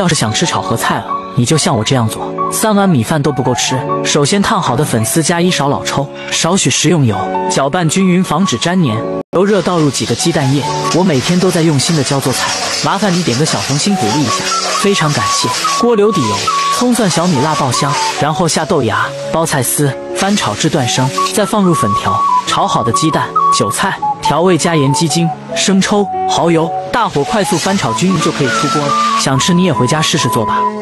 要是想吃炒合菜了，你就像我这样做，三碗米饭都不够吃。首先烫好的粉丝加一勺老抽，少许食用油，搅拌均匀，防止粘黏。油热倒入几个鸡蛋液。我每天都在用心的教做菜，麻烦你点个小红心鼓励一下，非常感谢。锅留底油，葱蒜小米辣爆香，然后下豆芽、包菜丝，翻炒至断生，再放入粉条，炒好的鸡蛋、韭菜。调味加盐、鸡精、生抽、蚝油，大火快速翻炒均匀就可以出锅了。想吃你也回家试试做吧。